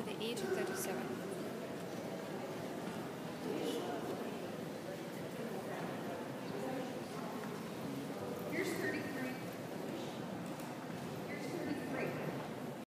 to the age of 37.